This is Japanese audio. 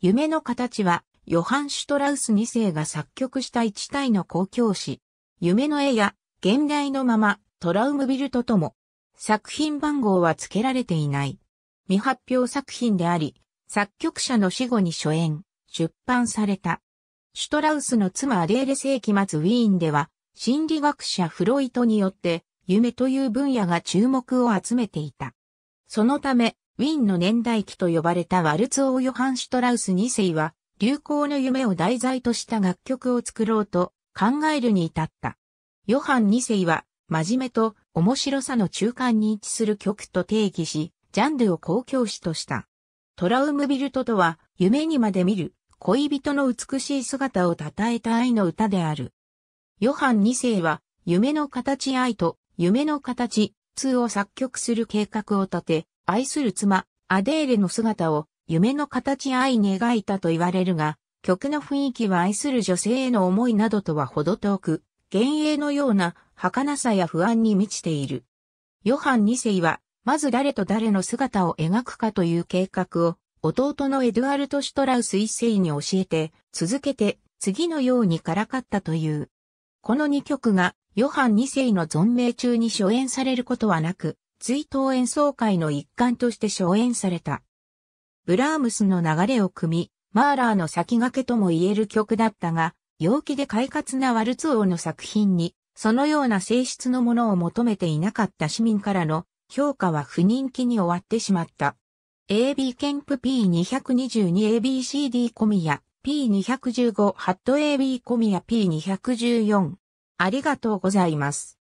夢の形は、ヨハン・シュトラウス2世が作曲した一体の公共詩。夢の絵や、現代のまま、トラウムビルととも。作品番号は付けられていない。未発表作品であり、作曲者の死後に初演、出版された。シュトラウスの妻アデーレ世紀末ウィーンでは、心理学者フロイトによって、夢という分野が注目を集めていた。そのため、ウィンの年代記と呼ばれたワルツオー・ヨハン・シュトラウス2世は、流行の夢を題材とした楽曲を作ろうと考えるに至った。ヨハン2世は、真面目と面白さの中間に位置する曲と定義し、ジャンルを公共詞とした。トラウムビルトとは、夢にまで見る、恋人の美しい姿を称えた愛の歌である。ヨハン2世は、夢の形愛と、夢の形2を作曲する計画を立て、愛する妻、アデーレの姿を夢の形愛に描いたと言われるが、曲の雰囲気は愛する女性への思いなどとは程遠く、幻影のような儚さや不安に満ちている。ヨハン2世は、まず誰と誰の姿を描くかという計画を、弟のエドゥアルト・シュトラウス1世に教えて、続けて、次のようにからかったという。この2曲が、ヨハン2世の存命中に初演されることはなく、追悼演奏会の一環として初演された。ブラームスの流れを組み、マーラーの先駆けとも言える曲だったが、陽気で快活なワルツ王の作品に、そのような性質のものを求めていなかった市民からの評価は不人気に終わってしまった。AB ケンプ P222ABCD コミヤ P215 ハット AB コミヤ P214 ありがとうございます。